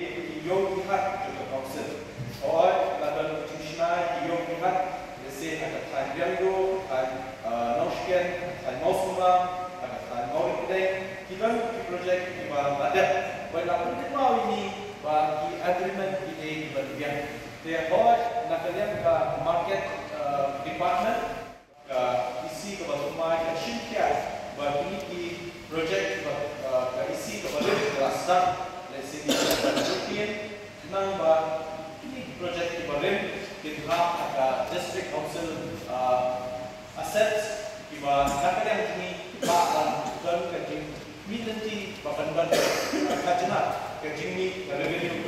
Yung pihak juga council. Or ladan Chishna, yung pihak, let's say ada Tan Biango, Tan Noshken, Tan Mosuma, ada Tan Maurikdeng. Kita di project di bawah badan. Walaupun kita mau ini bagi agreement ini di bagian. Therefore, nak kalian ke market uh, department ke isi ke bawah rumah ke Shinkia bagi di project ke isi ke bawah kelas let's say di Nang ba ini project di bawah kita ada district council uh, assets di bawah nak kalian ini pak dan ke jing minanti bahkan dan kajana ke jing ni revenue